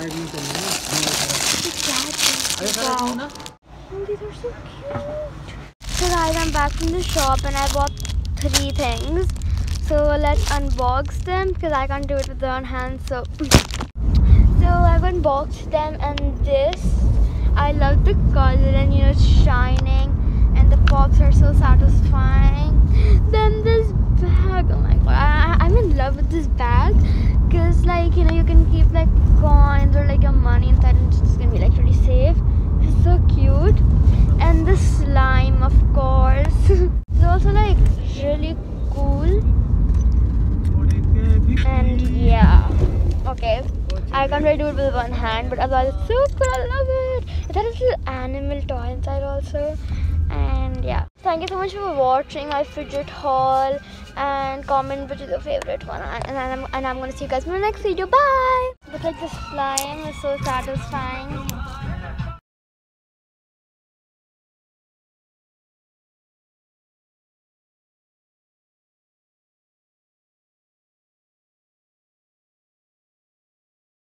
side में चलना है ना These are so cute. So guys, I'm back from the shop and I bought three things. So let's unbox them because I can't do it with one hand. So, so I've unboxed them and this. I love the color and you know it's shining and the pops are so satisfying. Then this bag. Oh my god, I I'm in love with this bag because like you know you can keep like coins or like your money inside and it's gonna be like really safe. It's so cute. And the slime of course. It's also like really cool. And yeah. Okay. I can't really do it with one hand but otherwise it's so cool. I love it. It has a little animal toy inside also. And yeah thank you so much for watching my fidget haul and comment which is your favorite one. And, I'm, and I'm gonna see you guys in my next video. Bye! But like the slime is so satisfying